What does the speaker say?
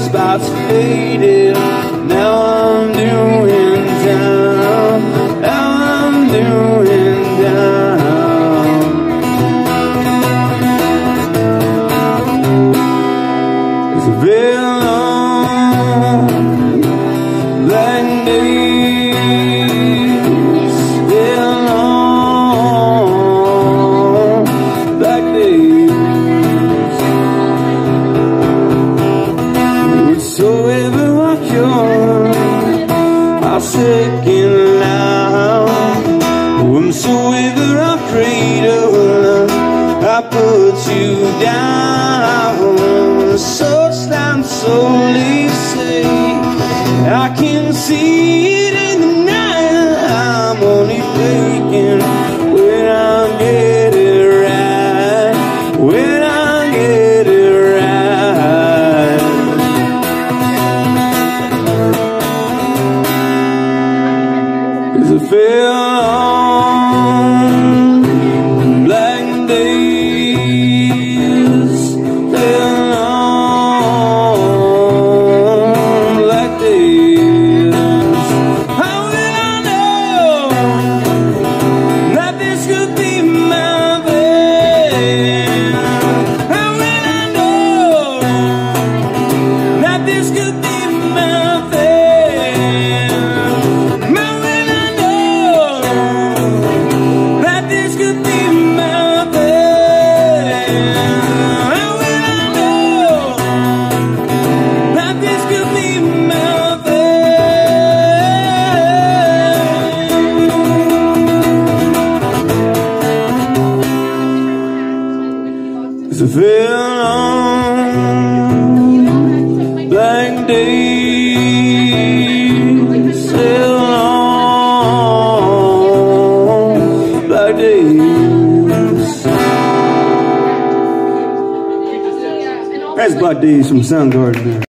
spots faded. Now I'm doing down. Now I'm doing down. It's a very Now I'm so I afraid of love I put you down. Such time solely say I can see feel on black days, on black days. How I know that this could be my? How I know that this could be a very long black days, still long black days. That's Black Days from Soundgarden.